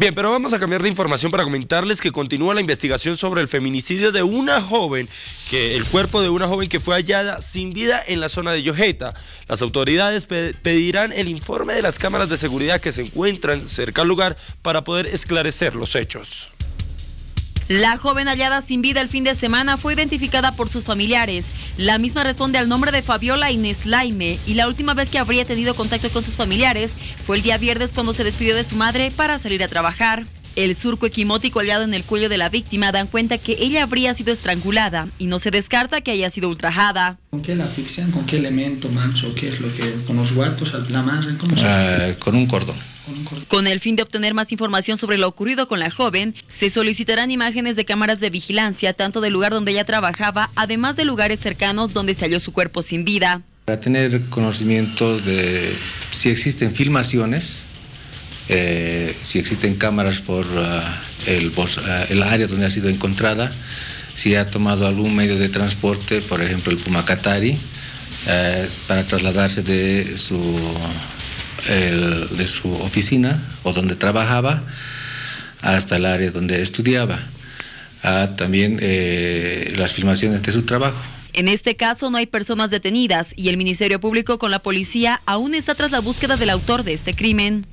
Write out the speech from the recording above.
Bien, pero vamos a cambiar de información para comentarles que continúa la investigación sobre el feminicidio de una joven, que el cuerpo de una joven que fue hallada sin vida en la zona de Yojeta. Las autoridades pedirán el informe de las cámaras de seguridad que se encuentran cerca al lugar para poder esclarecer los hechos. La joven hallada sin vida el fin de semana fue identificada por sus familiares. La misma responde al nombre de Fabiola Inés Laime y la última vez que habría tenido contacto con sus familiares fue el día viernes cuando se despidió de su madre para salir a trabajar. El surco equimótico hallado en el cuello de la víctima dan cuenta que ella habría sido estrangulada y no se descarta que haya sido ultrajada. ¿Con qué la asfixian? ¿Con qué elemento, mancho? ¿Qué es lo que...? ¿Con los guatos, la madre? ¿Cómo se uh, Con un cordón. Con el fin de obtener más información sobre lo ocurrido con la joven, se solicitarán imágenes de cámaras de vigilancia, tanto del lugar donde ella trabajaba, además de lugares cercanos donde se halló su cuerpo sin vida. Para tener conocimiento de si existen filmaciones, eh, si existen cámaras por el, uh, el, área donde ha sido encontrada, si ha tomado algún medio de transporte, por ejemplo el Pumacatari, uh, para trasladarse de su de su oficina o donde trabajaba hasta el área donde estudiaba. Ah, también eh, las filmaciones de su trabajo. En este caso no hay personas detenidas y el Ministerio Público con la policía aún está tras la búsqueda del autor de este crimen.